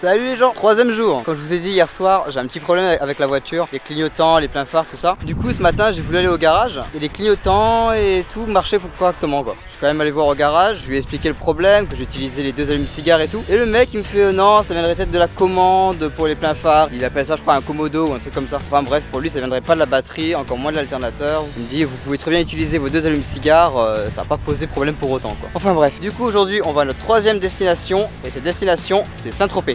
Salut les gens, troisième jour. Comme je vous ai dit hier soir, j'ai un petit problème avec la voiture, les clignotants, les pleins phares, tout ça. Du coup, ce matin, j'ai voulu aller au garage et les clignotants et tout marchaient correctement quoi. Je suis quand même allé voir au garage, je lui ai expliqué le problème, que j'utilisais les deux allumes-cigares et tout. Et le mec, il me fait euh, non, ça viendrait peut-être de la commande pour les pleins phares. Il appelle ça, je crois, un Komodo ou un truc comme ça. Enfin bref, pour lui, ça viendrait pas de la batterie, encore moins de l'alternateur. Il me dit, vous pouvez très bien utiliser vos deux allumes-cigares, euh, ça va pas poser problème pour autant quoi. Enfin bref, du coup, aujourd'hui, on va à notre troisième destination et cette destination, c'est Saint-Tropez.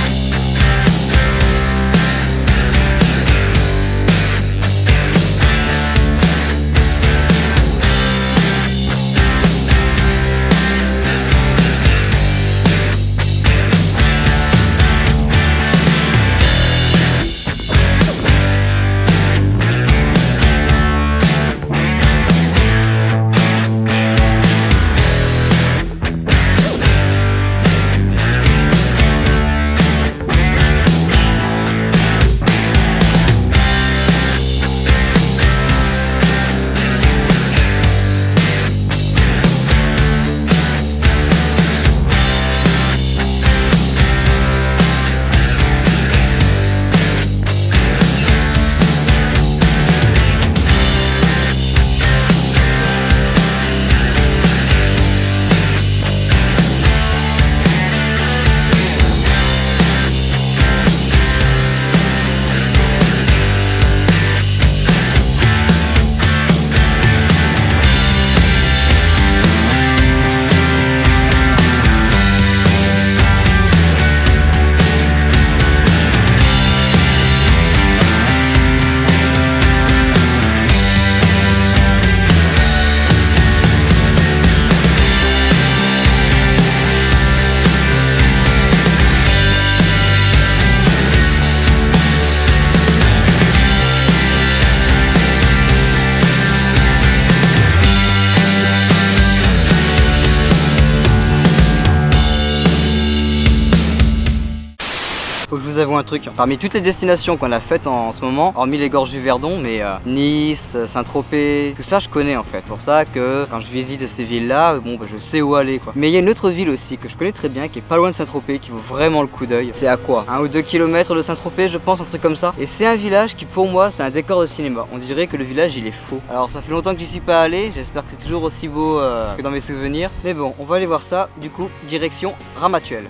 faut que je vous avoue un truc. Parmi toutes les destinations qu'on a faites en, ce moment, hormis les gorges du Verdon, mais euh, Nice, Saint-Tropez, tout ça je connais en fait. Pour ça que quand je visite ces villes-là, bon bah, je sais où aller quoi. Mais il y a une autre ville aussi que je connais très bien, qui est pas loin de Saint-Tropez, qui vaut vraiment le coup d'œil. C'est à quoi? Un ou deux kilomètres de Saint-Tropez, je pense, un truc comme ça. Et c'est un village qui pour moi c'est un décor de cinéma. On dirait que le village il est faux. Alors ça fait longtemps que j'y suis pas allé, j'espère que c'est toujours aussi beau euh, que dans mes souvenirs. Mais bon, on va aller voir ça. Du coup, direction Ramatuelle.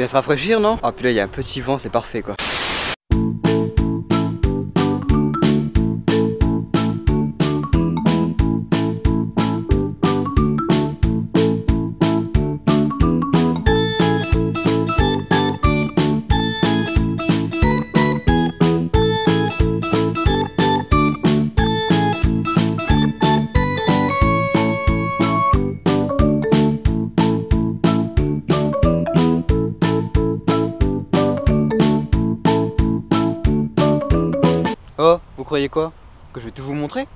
Bien se rafraîchir, non? Ah, puis là, il y a un petit vent, c'est parfait, quoi. Croyez quoi? Que je vais tout vous montrer?